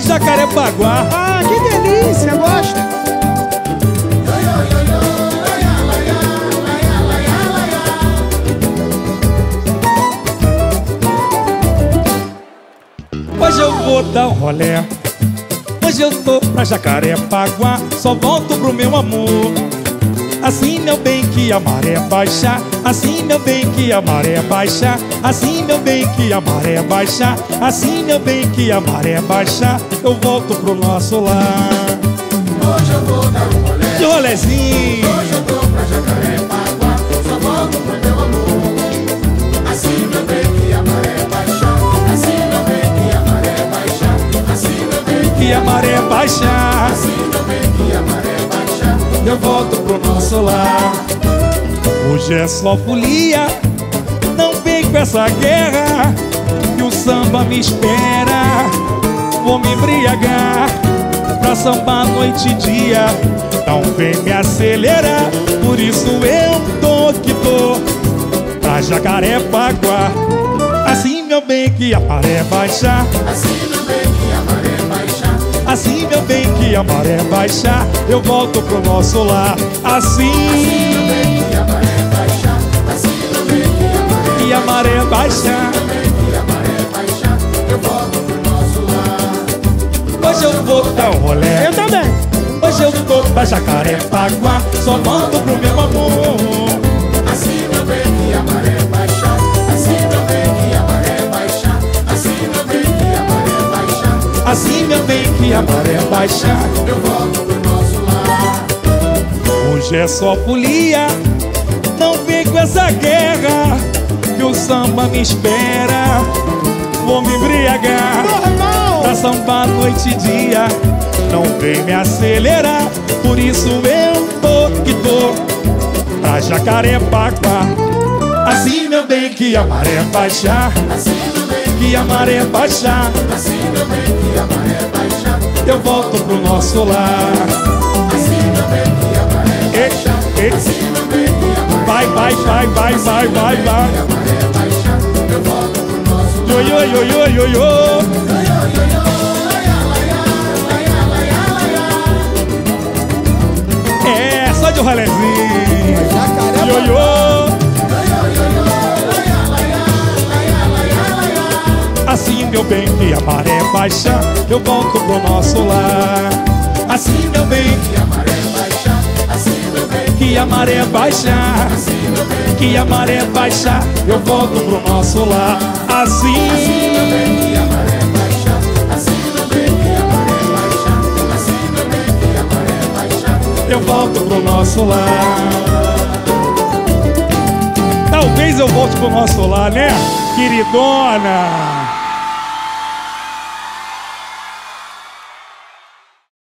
Jacarepaguá. Ah, que delícia, gosto. Hoje eu vou dar um rolé. Hoje eu tô pra Jacarepaguá. Só volto pro meu amor. Assim meu bem que a maré baixa. Assim meu bem que a maré baixa. Assim meu bem que a maré baixa. Assim meu bem que a maré baixa. Eu volto pro nosso lar. Hoje eu vou dar um rolê. De rolezinho. Hoje eu tô pra Jacarepaguá. Só volto pro meu amor. Assim meu bem que a maré baixa. Assim meu bem que a maré baixa. Assim meu bem Que a maré baixa. Assim meu bem Eu volto pro nosso lar. Hoje é só folia Não vem com essa guerra Que o samba me espera. Vou me embriagar Pra sambar noite e dia. Não vem me acelerar Por isso eu tô que tô. Pra Jacarepaguá Assim meu bem que a maré baixa Assim meu Assim meu bem que a maré baixa Eu volto pro nosso lar. Assim Meu bem que a maré baixa Assim meu bem que a maré que a maré baixa Meu bem que a maré Eu volto pro nosso lar Hoje eu vou dar um rolé. Eu também. Hoje eu tô pra Jacarepaguá Só volto pro meu amor. Assim meu bem meu bem que a maré baixa Eu volto pro nosso lar. Hoje é só folia Não vem com essa guerra Que o samba me espera. Vou me embriagar. Normal. Pra sambar noite e dia Não vem me acelerar. Por isso eu tô que tô Pra Jacarepaguá. Assim meu bem que a maré baixar Assim meu Que a maré baixar. Assim meu bem que a maré baixa Eu volto pro nosso lar. Assim meu bem que a maré Ei, baixa ei. Assim meu bem que a maré Vai, vai, vai, vai, vai, vai, vai. baixa Eu volto pro nosso Yo, yo, yo, yo, yo, yo. É, só de rolezinho. Jacaré. Yo, yo baixa Eu volto pro nosso lar. Assim meu bem Que a maré baixa Assim meu bem que a maré baixa Assim meu bem Que a maré baixa Eu volto pro nosso lar. Assim que a maré baixa Assim meu bem que a maré baixa Assim meu bem que a maré baixa eu volto pro nosso lar. Talvez eu volte pro nosso lar, né? Queridona